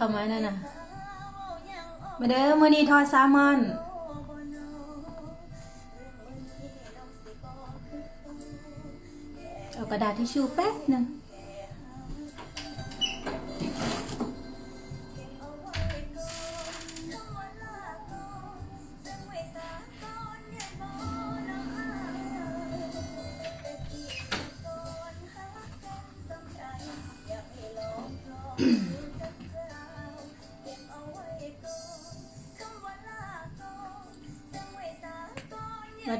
เข้ามานั่นน่ะ มาเด้อมือนี้ทอดแซลมอนเอากระดาษทิชชู่แป๊บหนึ่งสวัส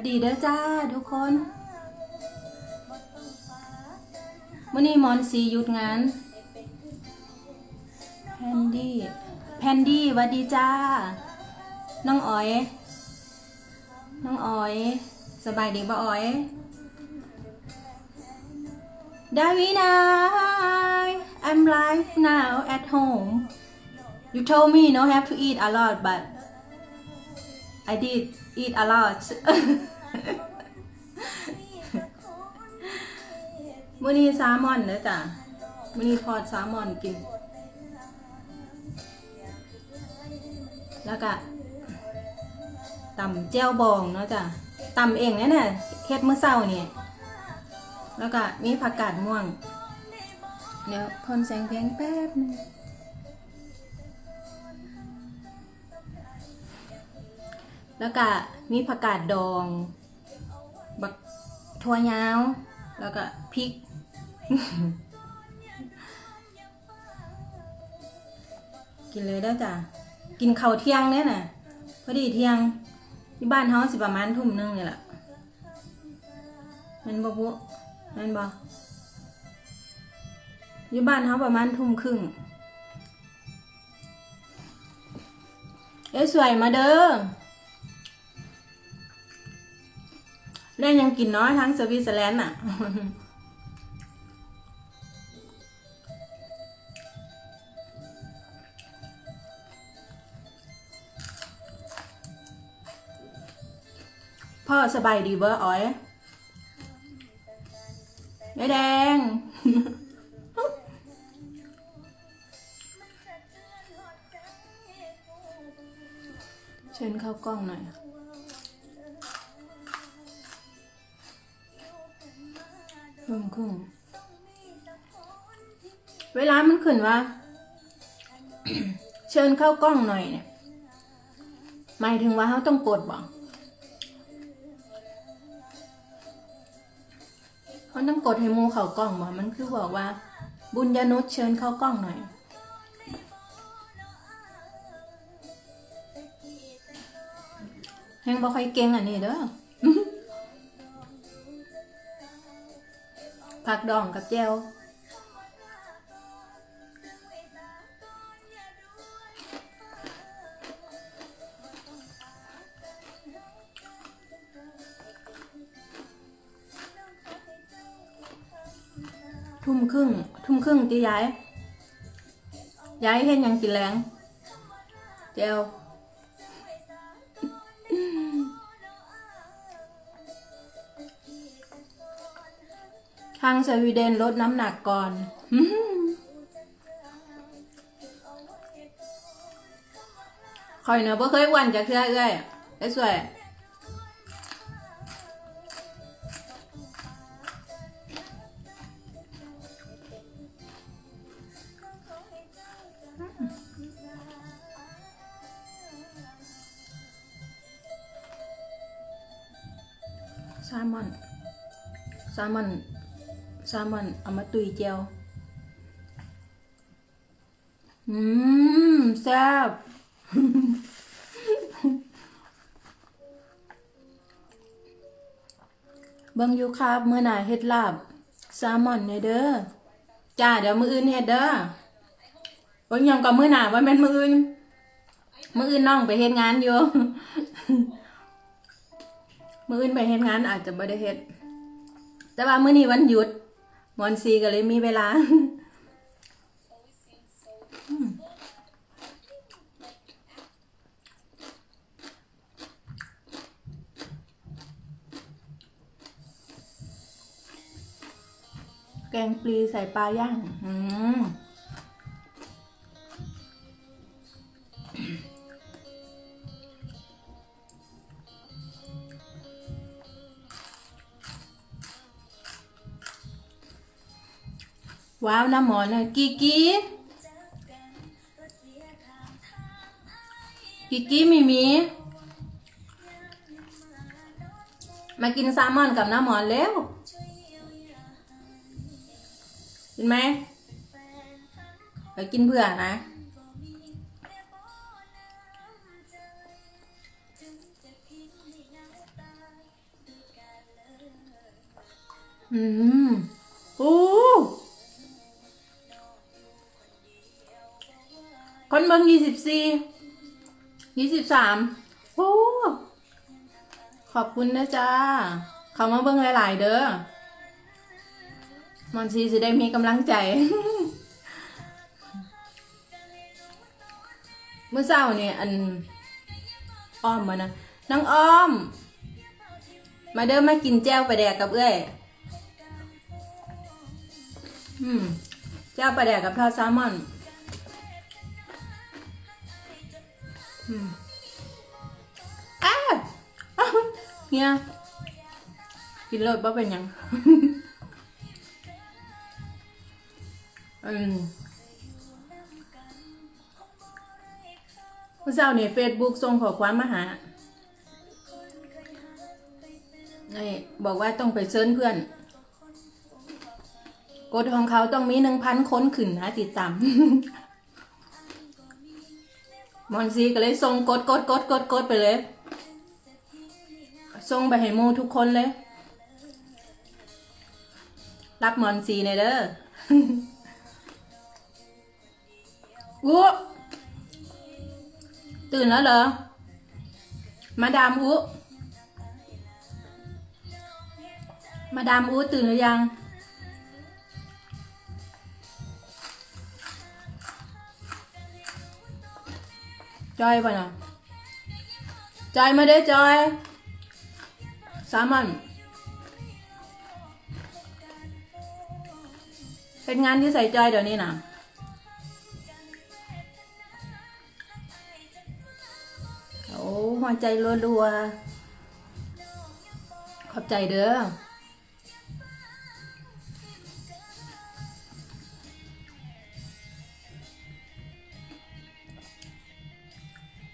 ดีเด้อจ้าทุกคนมื่อนี้หมอนศรีหยุดงาน แพนดี้ แพนดี้สวัสดีจ้า น้องอ๋อย น้องอ๋อย สบายดีบ่อ๋อย ดาวินา I'm live now at home you told me no have to eat a lot but I did eat a lot มื้อนี้แซลมอนเด้อจ้ะมื้อนี้ทอดแซลมอนกิน แล้วก็ตำแจ่วบองเนาะจ้ะตำเองเนี่ยน่ะเฮ็ดมื้อเช้านี่แล้วก็มีผักกาดม่วง เดี๋ยวพ่นแสงเพลงแป๊บนึงแล้วก็มีผักกาดดอง บักถั่วยาว แล้วก็พริก กินเลยได้จ้ะ กินข้าวเที่ยงเนี่ยน่ะ พอดีเที่ยงที่บ้านเฮาสิประมาณทุ่มหนึงนี่แหละมันบ่บุแมันบ่อยู่บ้านเฮาประมาณทุ่มครึ่งเอ้สวยมาเด้อได้ยังกินน้อยทั้งสวิตเซอร์แลนด์อะ พ่อสบายดีเบอร์อ๋อยแม่แดง เชิญเข้ากล้องหน่อยครึ่งครึ่งเวลามันขึ้นว่า เชิญเข้ากล้องหน่อยเนี่ยหมายถึงว่าเขาต้องกดบอก เขาต้องกดให้มูเข้ากล้องบอกมันคือบอกว่า บุญญานุชเชิญเข้ากล้องหน่อยแฮงบ่ค่อยเก่งอันนี้เด้อผักดองกับแจว รึ่งตีย้ายย้ายเห็นยังกินแรงแจวทางสวีเดนลดน้ำหนักก่อนคอยเนอะบ่เคยอ้วันจากเทื่อเอ้ยไอ้สวย ลมอนแซลมอนแซลมอนเอามาตุยเจียว อืมแซ่บเบิ่งอยู่ครับมื้อหน้าเฮ็ดลาบแซลมอนแหน่เด้อจ้าเดี๋ยวมื้ออื่นเฮ็ดเด้อบ่ยองกับมื้อหน้าว่าแม่นมื้ออื่นมื้ออื่นน้องไปเฮ็ดงานอยู่ มื้ออื่นไปเฮ็ดงานอาจจะบ่ได้เฮ็ด แต่ว่ามื้อนี้วันหยุด มอนซีก็เลยมีเวลา แกงปลีใส่ปลาย่าง อืม ว้าวน้ำหมอนเลยกีกีกีกีมีมี มากินแซลมอนกับน้ำหมอนเร็วเห็นไหมไปกินเผื่อนะอืมโอ้ คนเบิ่งยี่สิบสี่ยี่สิบสามโอ้ขอบคุณนะจ๊ะเขามาเบิ่งหลาย ๆ เด้อมอนซีจะได้มีกำลังใจเมื่อเช้าเนี่ยอันอ้อมมานะน้องอ้อม มาเด้อมากินแจ้วปลาแดกกับเอ้ยอืมแจ้วปลาแดกกับทอดแซลมอน อืมอ้าเนี่ยกินเลยบ่เป็นยังอืมเมื่อเช้าเนี่ยเฟซบุ๊กส่งขอความมาหานี่บอกว่าต้องไปเซิร์นเพื่อน กดของเขาต้องมีหนึ่งพันคนขึ้นนะติดตาม มอนซีก็เลยส่งกดกดกดกดกดไปเลยส่งไปให้มูทุกคนเลย รับมอนซีในเด้ออุ๊ตื่นแล้วเหรอ มาดามอุ๊มาดามอุ๊ตื่นหรือยัง จอยป่ะนะจอยมาเด้จอยสามันเป็นงานที่ใส่จอยเดี๋ยวนี้นะโอ้หัวใจรัวๆขอบใจเด้อ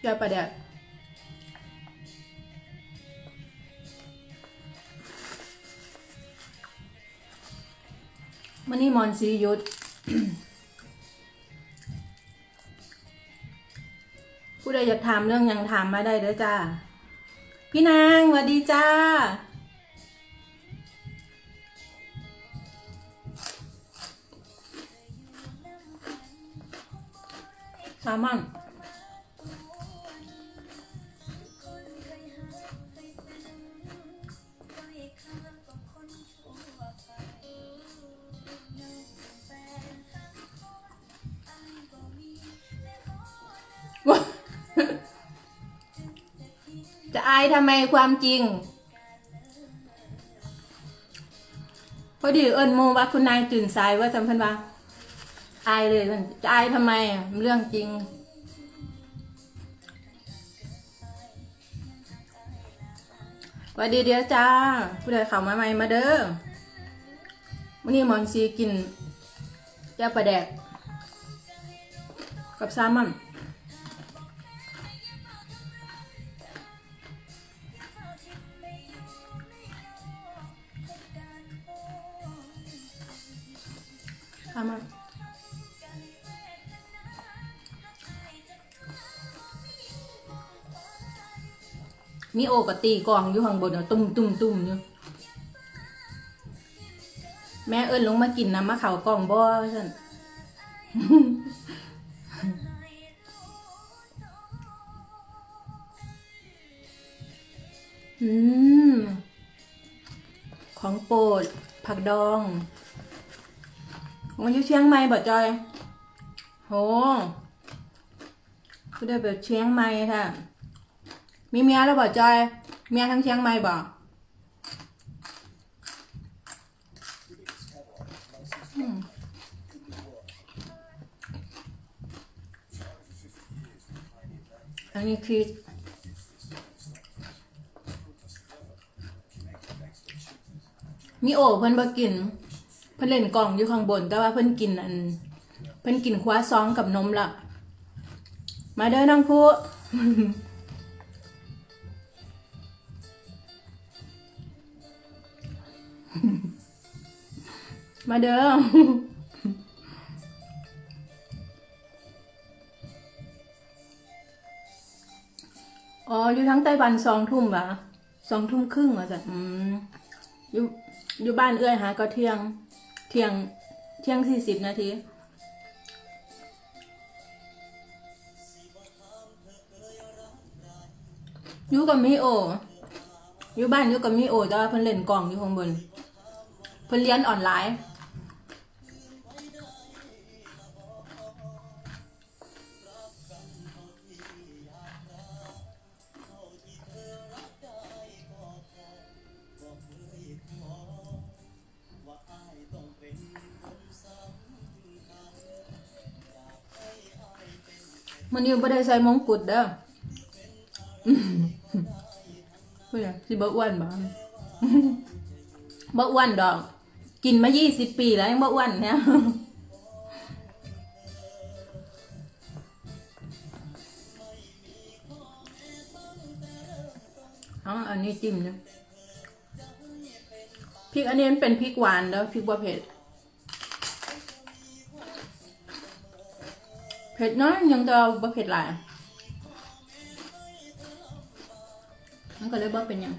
จอยประเดี๋ยวมันนี่มอนซียุดผู้ใดอยากถามเรื่องยังถามมาได้เด้อจ้า พี่นางสวัสดีจ้าสามัน อายทำไมความจริง พอดีเอิญโมว่าคุณนายตื่นสายว่าจำเพันว่าอายเลยมันจะอายทำไมเรื่องจริงวัสดีเดียวจ้า ผู้ใดเข้ามาใหม่มาเด้อวันนี้มอนซีกินแก้ปลาแดก กับซลมอน อกบตีกลองอยู่ข้างบนเนาะตุ้มตุ้มตุ้มอยู่แม่เอิญลงมากินน้ำมะเขากล่องบ่ฉันอืม ของโปรด ผักดองมันอยู่เชียงใหม่บ่จอย โหก็ได้แบบเชียงใหม่ค่ะ มีเมียแล้วบ่จอย เมียทั้งเชียงใหม่บอกอันนี้คือมีโอเพิ่นบ่กิน เพิ่นเล่นกล่องอยู่ข้างบน แต่ว่าเพิ่นกินอัน เพิ่นกินคว้าซองกับนมละมาเด้อน้องผู้ มาเด้ออ๋ออยู่ทั้งไต้หวันสองทุ่มวะสองทุ่มครึ่งวะจ้ะอืมอยู่อยู่บ้านเอื้อยหาก็เที่ยง เที่ยง เที่ยงสี่สิบนาทีอยู่กับมิโอ อยู่บ้านอยู่กับมิโอแต่ว่าเพิ่นเล่นกล่องอยู่ข้างบน เพิ่นเรียนออนไลน์ มันยังไม่ได้ใส่มงกุฎเด้อเพื่อสิบ่อ้วนบ่บ่อ้วนดอก กินมายี่สิบปีแล้วยังบ่อ้วนเนี่ยอ๋ออันนี้จิ้มเนะพริกอันนี้เป็นพริกหวานเด้อพริกบ่เผ็ด เผ็ดน้อยยังจะบ่เผ็ดหลายมันก็เลยบ่เป็นหยัง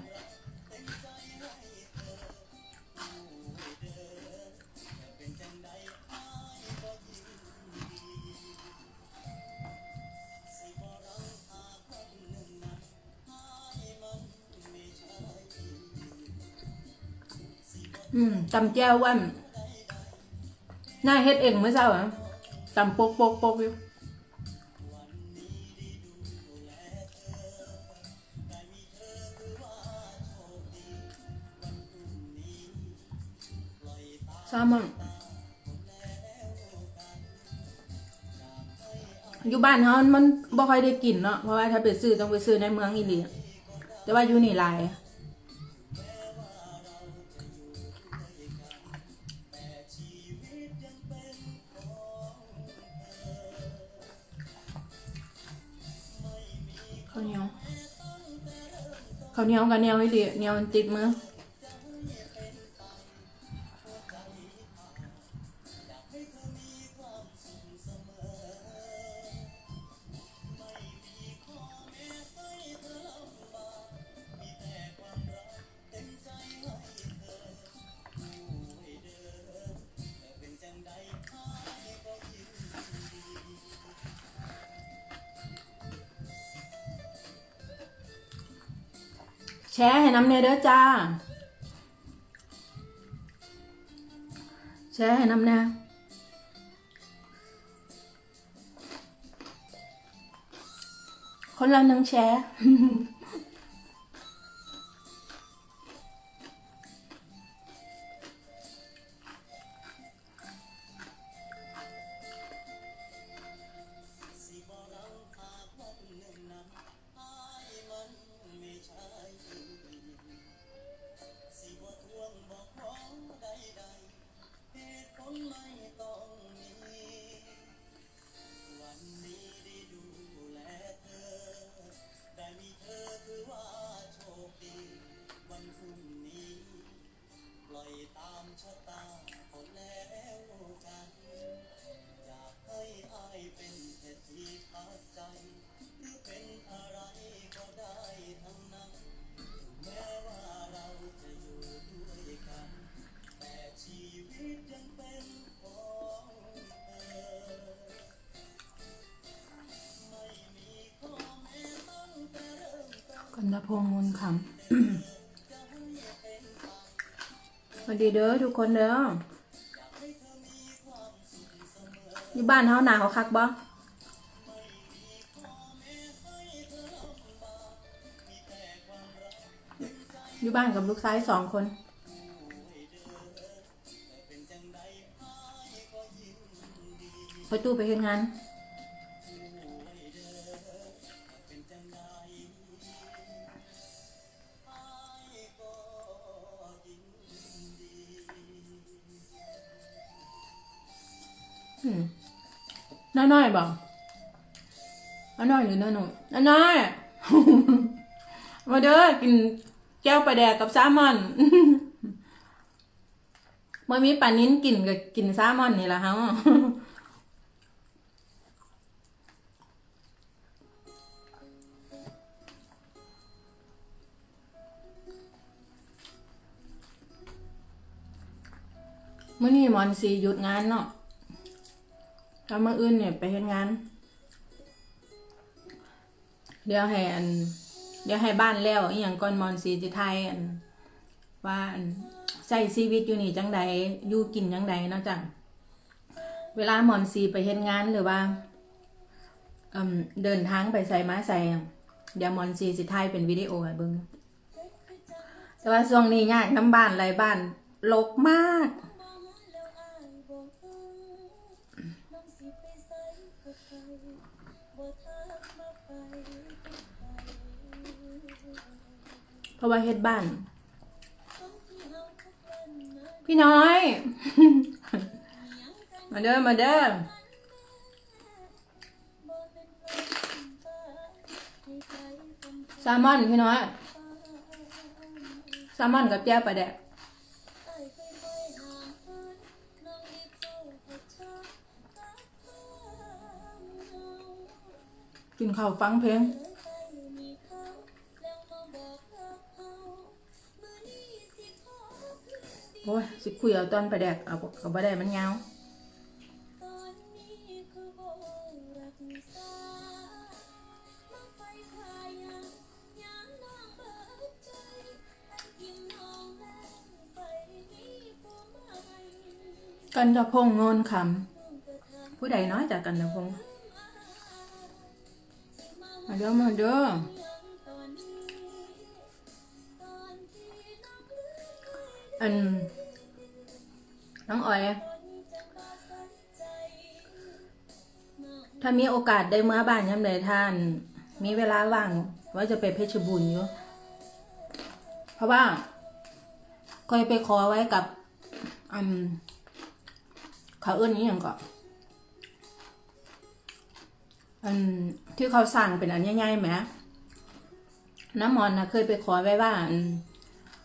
อืมตำแจ่ววันน่าเฮ็ดเองเมื่อเช้าอะตำโปกโปกโปกอยู่ ซมอนอยู่บ้านเขามันบ่ค่อยได้กินเนาะ เพราะว่าถ้าไปซื้อต้องไปซื้อในเมืองอีหลีแต่ว่าอยู่นี่ลายข้าวเหนียวข้าวเหนียวกับเหนียวอีหลีเหนียวมันติดมือ น้ำเนเด้อจ้า แชร์ให้น้ำแน่คนละหนึ่งแชร์ พงมูลคำสวัสดีเด้อทุกคนเด้ออยู่บ้านเฮาหนาวคักบ่อยู่บ้านกับลูกชายสองคนประตูไปเฮ็ดงาน น้อยๆบอกน้อยๆหรือน้อยๆน้อยๆมาเด้อกินแก้วปลาแดกกับแซลมอนเมื่อมีปลานิ้นกินกับกินแซลมอนนี่แหละฮะเมื่อนี้มอนสีหยุดงานเนาะ ถ้ามื่ออื่นเนี่ยไปเฮ็ดงาน เดี๋ยวให้อัน เดี๋ยวให้บ้านแล้วอีหยังก่อนมอนสีจิไทยอัน ว่าอันใช้ชีวิตอยู่นี่จังใดอยู่กินจังใดเนาะจ้ะเวลามอนสีไปเฮ็ดงานหรือว่าเดินทางไปใส่มาใส่เดี๋ยวมอนสีจิไทยเป็นวิดีโอให้เบิ่งแต่ว่าช่วงนี้ยากน้ำบ้านไรบ้านรกมาก เพราะว่าเฮ็ดบ้าน พี่น้อย มาเด้อมาเด้อแซลมอนพี่น้อยแซลมอนกับแจ่ปลาแดก กินข้าวฟังเพลงโอ้ยสิคุยเอาตอนไปแดกเอาเอาปลาแดกมันยากันตะพงโงนคำผู้ใดน้อยจากกันตะพง มาเด้อมาเด้ออันน้องอ๋อย ถ้ามีโอกาสได้เมื่อบ้านย่ำใดท่าน มีเวลาว่างว่าจะไปเพชรบุญอยู่ เพราะว่าเคยไปขอไว้กับอืมเขาเอื้อนนี้อย่างก่อน อันที่เขาสั่งเป็นอันใหญ่ๆไหมน้ำมอนนะเคยไปขอไว้ว่า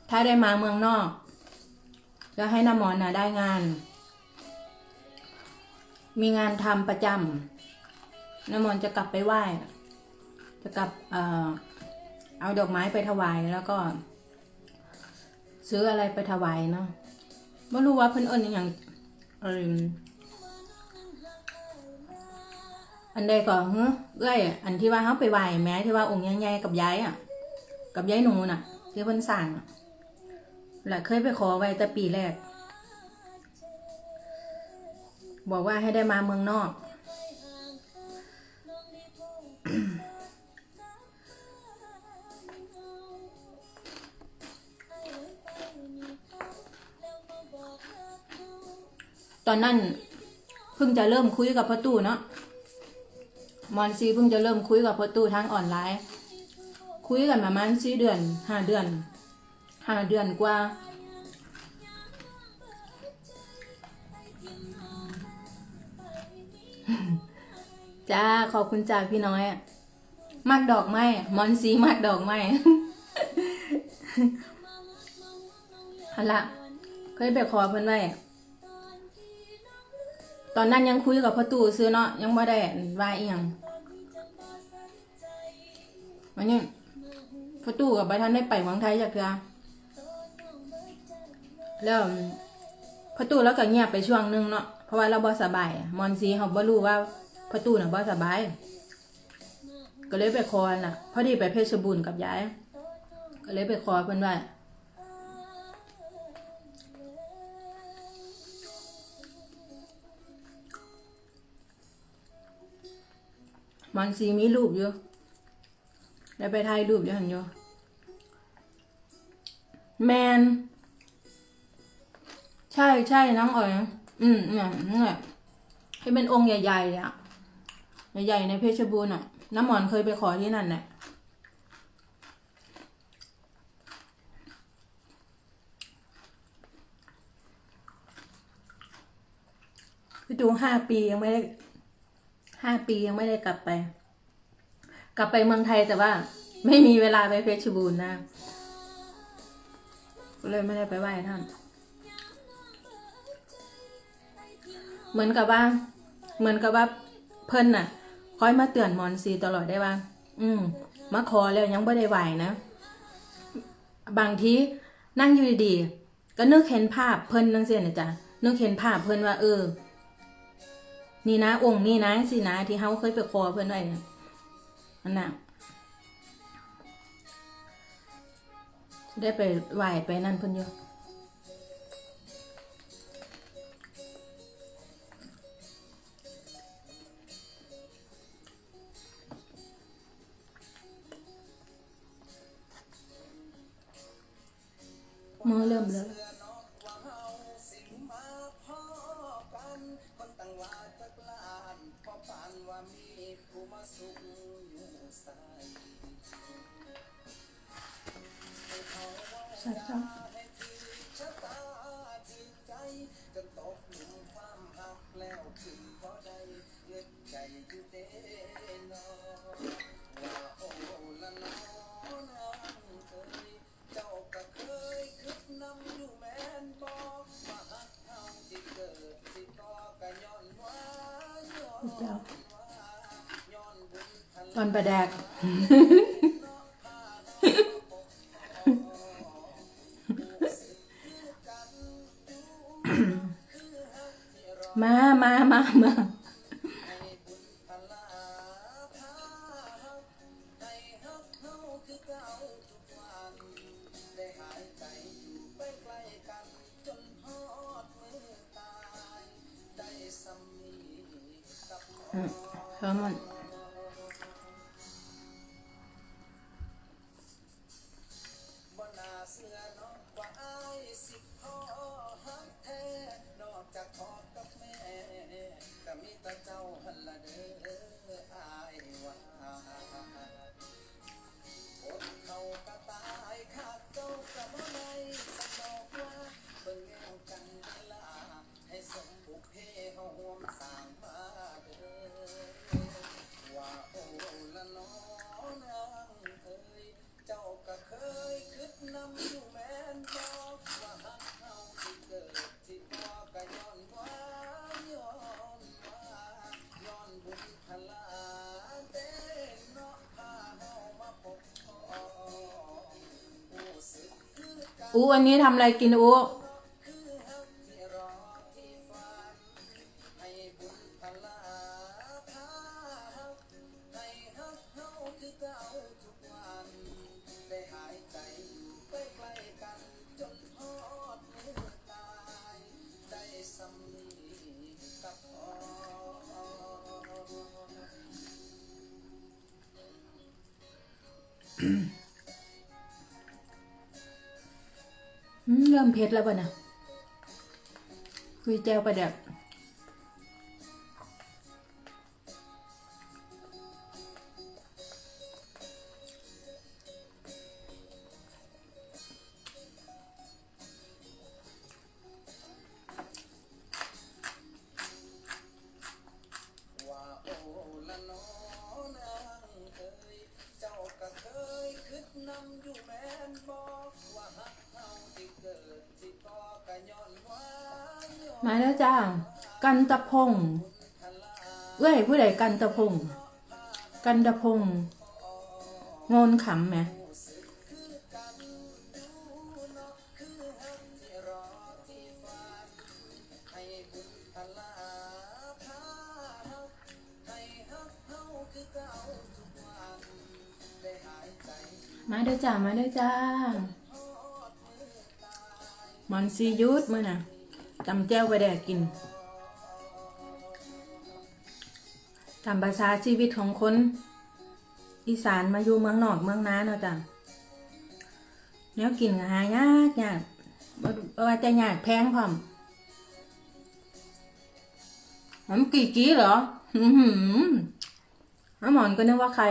ถ้าได้มาเมืองนอกจะให้น้ำมอนนะได้งาน มีงานทำประจำน้ำมอนจะกลับไปไหว้ จะกลับเออเอาดอกไม้ไปถวายแล้วก็ ซื้ออะไรไปถวายเนาะไม่รู้ว่าเพิ่อนเอิ้นอย่าง อันใดก็เฮ้เอ้ยอันที่ว่าเขาไปไหว้แม้ที่ว่าองค์ใหญ่กับยายอะ กับยายหนูน่ะที่เพิ่นสั่งแหละเคยไปขอไว้แต่ปีแรก บอกว่าให้ได้มาเมืองนอก ตอนนั้นเพิ่งจะเริ่มคุยกับพ่อตู้เนาะ มอนซีเพิ่งจะเริ่มคุยกับพ่อตู้ทางออนไลน์ คุยกันประมาณสี่เดือนห้าเดือนห้าเดือนกว่า จ้าขอบคุณจากพี่น้อยอะมักดอกไม้มอนซีมักดอกไม้ฮัลละเคยไปขอเพิ่อนไว้ตอนนั้นยังคุยกับพ่อตู่ซื้อเนาะยังบ่ได้ว่าอีหยังันนี้พ่อตู่กับบ่ทันได้ไปเมืองไทยจักเทื่อแล้วพ่อตู่แล้วก็เงียบไปช่วงหนึงเนาะเพราะว่าเราบ่สบายมอนซีเขาบ่รู้ว่าพ่อตู่น่ะบ่สบาย ก็เลยไปขอน่ะ พอดีไปเพชรบูรณ์กับยาย ก็เลยไปขอเพิ่นว่ามันสีมีรูปอยู่ ได้ไปถ่ายรูปอยู่หันอยู่แมน ใช่ใช่น้องอ๋อย อืมเนี่ยนี่แหละที่เป็นองค์ใหญ่ๆอะใหญ่ๆในเพชรบูรณ์อะ น้ำหมอนเคยไปขอที่นั่นแหละพี่ตูห้าปียังไม่ได้ห้าปียังไม่ได้กลับไป ลับไปเมืองไทยแต่ว่า ไม่มีเวลาไปเพชรบูรณ์นะก็เลยไม่ได้ไปไหว้ท่าน เหมือนกับว่า เหมือนกับว่าเพิ่นน่ะ คอยมาเตือนมอนซีตลอดได้ว่า อืมมาขอแล้วยังไม่ได้ไหวนะ บางทีนั่งอยู่ดีๆก็นึกเห็นภาพเพิ่นนั่งเสียนะจ๊ะนึกเห็นภาพเพิ่นว่า เออ นี่นะองค์นี่นะสินะที่เฮาเคยไปขอเพิ่นไว้นะ อันน่ะได้ไปไหวไปนั่นเพิ่นอยู่มือเริ่มเลย ใช่จ้ะเจ้าตอนประแดก อืมเพิ่มมั อูวันนี้ทำอะไรกินอูอื เริ่มเผ็ดแล้วป่ะนะคุยแจวประเด็ก กันตะพงกันตะพงงนขำไหมมาด้อจ้า มาด้อจ้า มันซียุดมื่อน่ะจำแจ้วไปแดกกิน ตามภาษาชีวิตของคน อีสานมาอยู่เมืองนอกเมืองนาเนาะจ้ะเนี้ยกินหายากยากบ่ว่าจะยากแพงพร้อมมันกี่กี้เหรอ อืมหอน้ำหมอนก็นึกว่าใคร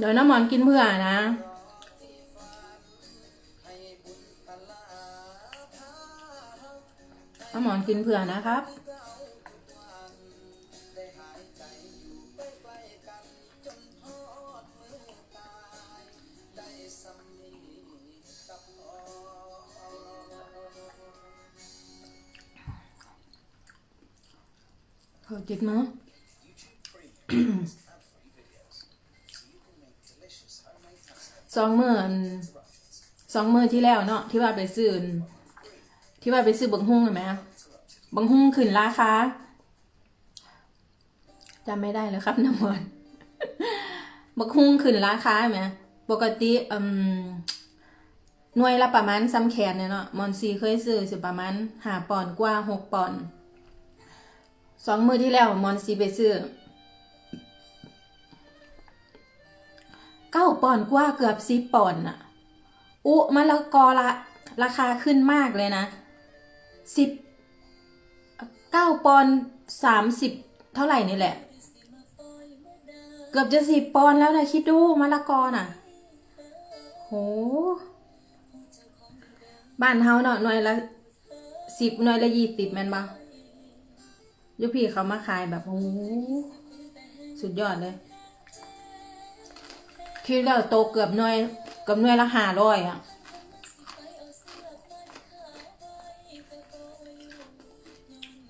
เดี๋ยวน้ำหมอนกินเพื่อนะน้ำหมอนกินเผื่อนะครับเออจิตมั้ง สองมื่นสองมื่นที่แล้วเนาะที่ว่าไปซื้อที่ว่าไปซื้อบังฮุ้งเห็นไหมบังฮุ้งขึ้นราคาจำไม่ได้แล้วครับน้ำมันบังฮุ้งขึ้นราคาเห็นไหมปกติอืมหน่วยละประมาณซ้ำแขนเนี่ยเนาะมอนซีเคยซื้อสิประมาณหาปอนกว่าหกปอนสองมือที่แล้วมอนซีไปซื้อ เก้าปอนกว่าเกือบสิบปอนอะอุมะละกอละราคาขึ้นมากเลยนะสิบเก้าปอนสามสิบเท่าไหร่นี่แหละ เกือบจะสิบปอนแล้วนะคิดดูมะละกอน่ะ โห บ้านเฮาเนาะหน่วยละสิบหน่วยละยี่สิบแมนบ่ยุพี่เขามาขายแบบโอ้โหสุดยอดเลย คิดแล้วโตเกือบหน่วยเกือบหน่วยละห้าร้อยอะ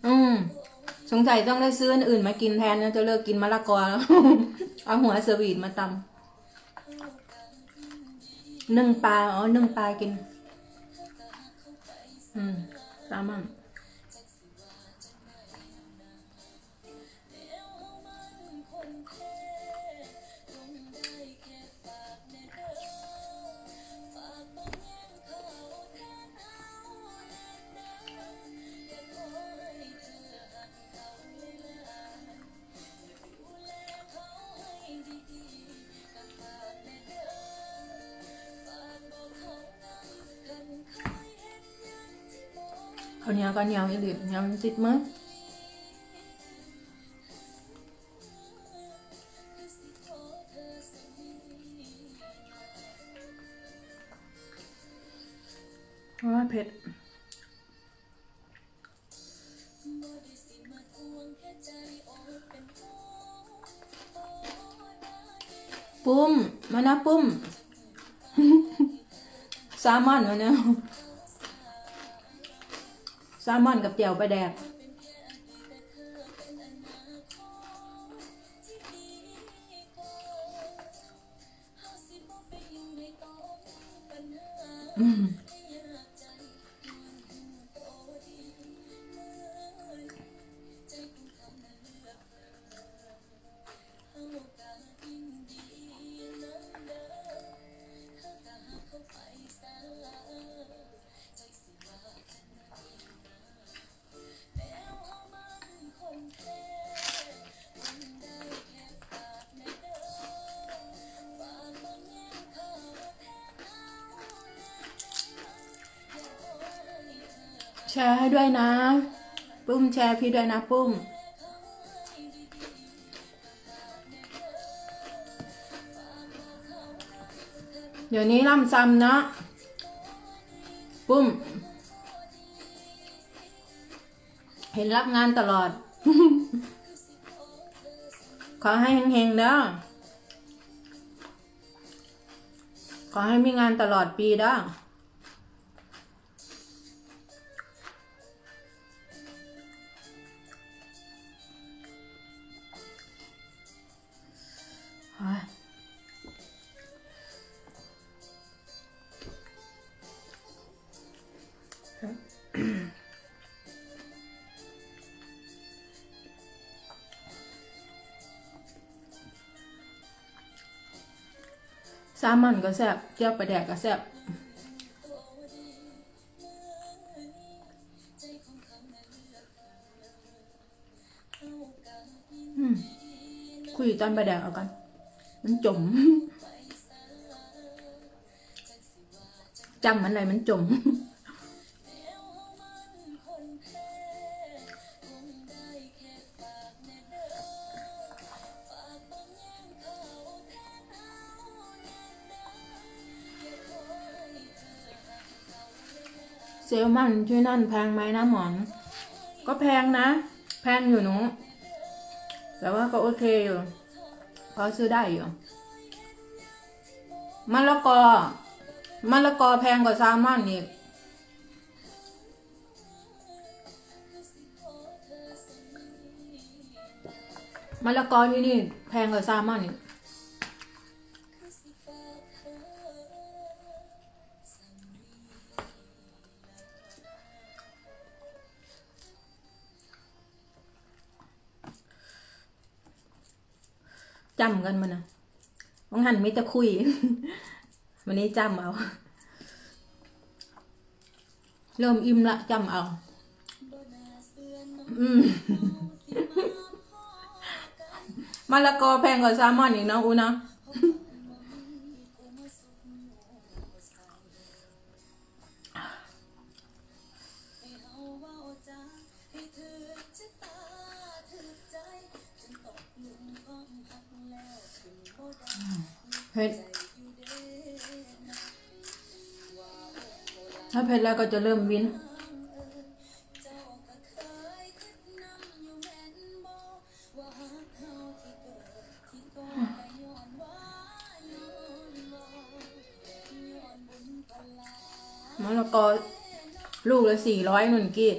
อืมสงสัยต้องได้ซื้ออันอื่นมากินแทนนะจะเลิกกินมะละกอแล้ว เอาหัวเซวีดมาตำนึ่งปลา อ๋อนึ่งปลากิน อืมตาม นข้าวเนียก็เนียวอีหลีเหนียวจิตมั้งราะว่าเผ็ดปุ้ม มานะปุ้มซลมอนวะเนี่ย แซลมอนกับเจียวปลาแดก ร์ให้ด้วยนะ ปุ้มแชร์พี่ด้วยนะปุ้มเดี๋ยวนี้ล่ำซ้ำนะ ปุ้ม เห็นรับงานตลอด ขอให้เฮงๆเด้อขอให้มีงานตลอดปีเด้อ ซามันก็แซ่บเจียวปลาแดกก็แซ่บคุยตอนปลาแดกเอากัน มันจมจำมันอะไรมันจม มันที่นั่นแพงไหมนะหมอน ก็แพงนะ แพงอยู่หนู แต่ว่าก็โอเคอยู่ พอซื้อได้อยู่มะละกอมะละกอแพงกว่าแซลมอนอีกมะละกอที่นี่แพงกว่าแซลมอนอีก จำกันมันนะบางหันไม่จะคุย วันนี้จำเอา เริ่มอิ่มละจำเอา อืมมะละกอแพงกว่าแซลมอนอีกเนาะอูเนาะ ดแล้วก็จะเริ่มวินมะละกอลูกละสี่ร้อยหนึ่งกีด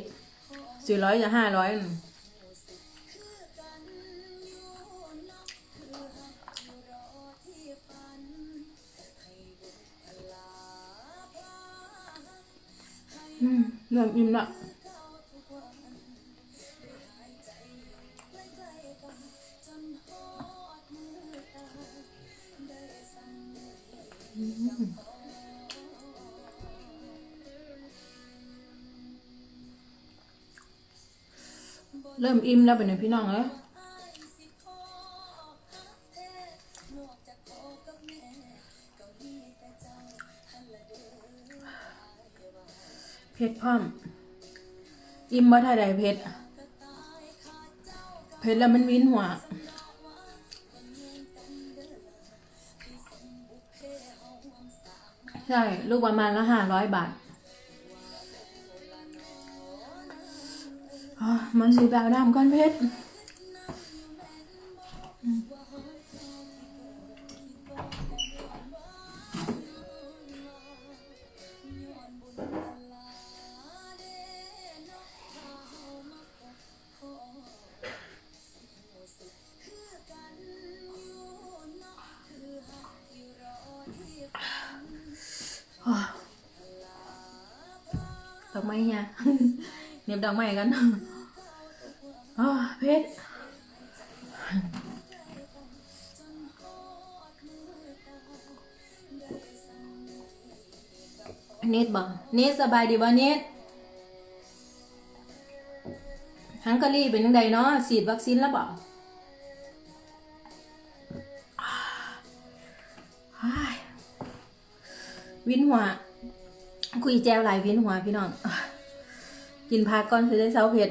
สี่ร้อยจะห้าร้อยหนึ่ง อืมเริ่มอิ่มละเริ่มอิ่มแล้วเป็นไงพี่น้องเอ้ย พร้อมอิ่มบ่ท่าใดเผ็ดเผ็ดแล้วมันวินหัวใช่ ลูกประมาณละห้าร้อยบาทมันสีแบบดำก้อนเพชร อกไม้เฮียเน็บดอกไม้กันอ๋อเพชรเน็ตบ่เน็ตสบายดีบ่เนตฮังการีเป็นยังไงเนาะฉีดวัคซีนแล้วบ่อ้าวินหัว คุยแจวหลายวินหัวพี่น้อง กินพักก่อนจะได้เซาเผ็ด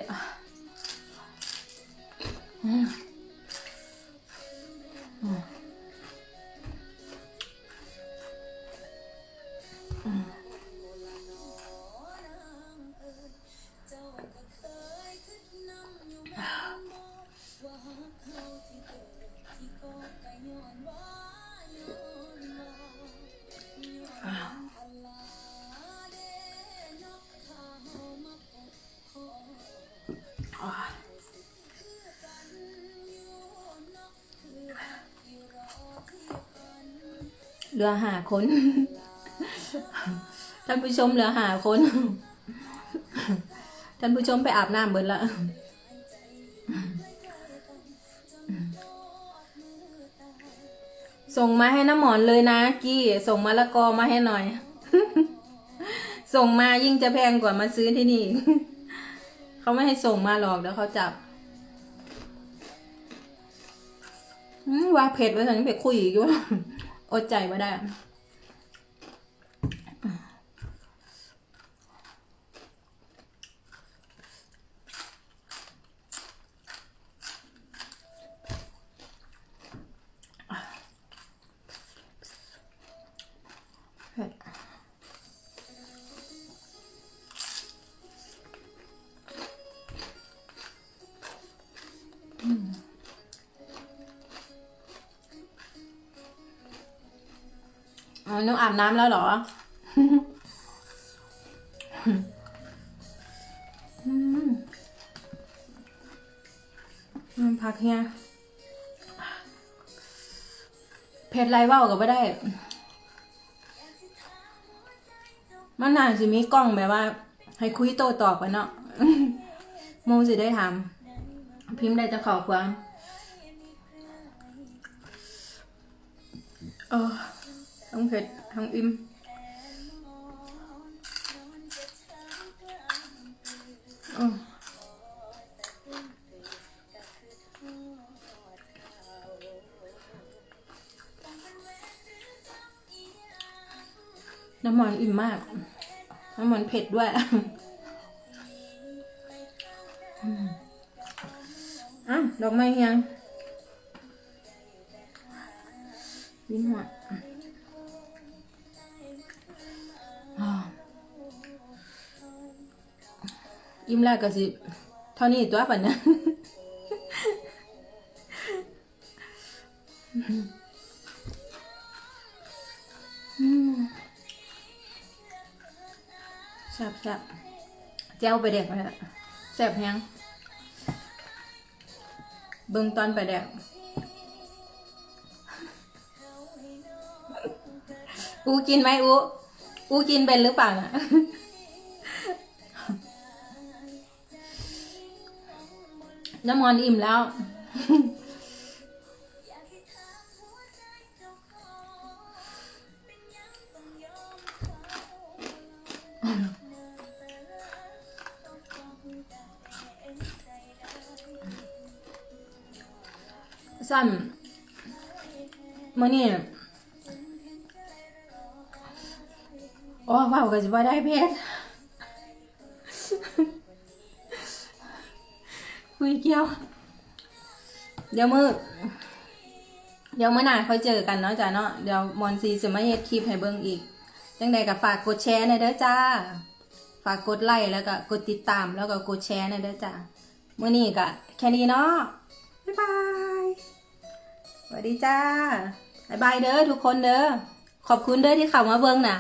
เหลือหาคนท่านผู้ชมเหลือหาคนท่านผู้ชมไปอาบน้ำเบิดละส่งมาให้น้ำหมอนเลยนะกี้ ส่งมะละกอมาให้หน่อย ส่งมายิ่งจะแพงกว่ามาซื้อที่นี่ เขาไม่ให้ส่งมาหรอกเดี๋ยวเขาจับว่าเผ็ดไว้ตอนนี้เผ็ดคุยอีกอยู่ อดใจไม่ได้ น้ำแล้วเหรอ อืมพักเฮียเพชรไรเว้ากับไม่ได้ มันน่าจะมีกล้องแบบว่า ให้คุยโตตอบกันเนาะโมจะได้ทำพิมพ์ได้จะขอความเออทั้งเผ็ด ทั้งอิ่มน้ำมันอิ่มมาก น้ำมันเผ็ดด้วยอะดอกไม้ยังยิ้มหัว ยิ้มแรกก็สิเท่านี้ตัวปันนะแซ่บแซ่บเจ้าไปเด็กไปละแซ่บยังเบิ่งตอนไปเด็กอูกินไหมอูอูกินเป็นหรือเปล่าน่ะ น้ำมันอิ่มแล้วสั้นมื่อนี่โอ้เผาก็จะได้เพชร ยเกียว เดี๋ยวมือเดี๋ยวเมื่อหนาค่อยเจอกันเนาะจ้ะเนาะเดี๋ยวมอนซีจะมาเฮ็ดคลิปให้เบิ่งอีกจังใดก็ฝากกดแชร์หน่อยเด้อจ้า ฝากกดไลค์แล้วก็กดติดตามแล้วก็กดแชร์หน่อยเด้อจ้ามื่อนี้ก็แค่นี้เนาะบ๊ายบายสวัสดีจ้าบ๊ายบายเด้อทุกคนเด้อขอบคุณเด้อที่เข้ามาเบิ่งน่ะ